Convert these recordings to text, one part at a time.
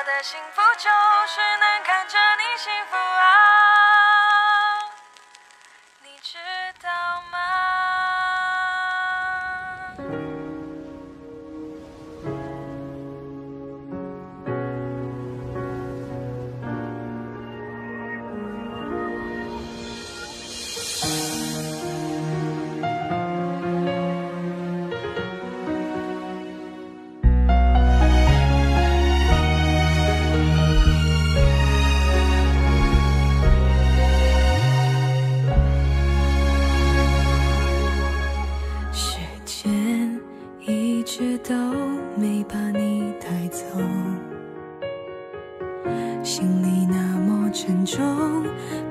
我的幸福就是能看着你幸福啊，都没把你带走心里那么沉重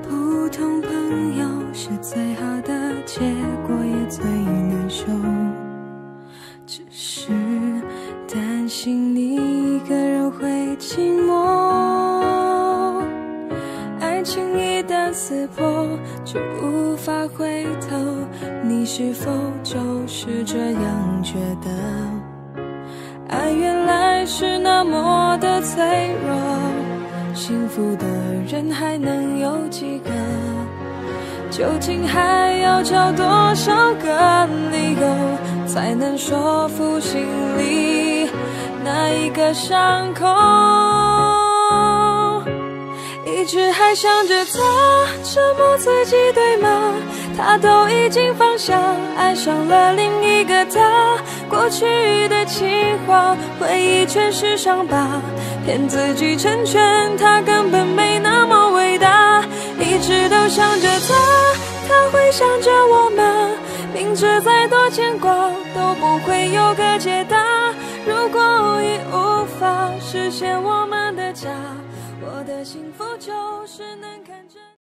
普通朋友是最好的结果也最难受。只是担心你一个人会寂寞。爱情一旦撕破就无法回头。你是否就是这样觉得？那么的脆弱，幸福的人还能有几个？究竟还要找多少个理由，才能说服心里那一个伤口？一直还想着他，折磨自己，对吗？他都已经放下，爱上了另一个他。过去的情回忆全是伤疤，骗自己成全他，根本没那么伟大。一直都想着他，他会想着我吗？明知再多牵挂都不会有个解答。如果已无法实现我们的家，我的幸福就是能看着。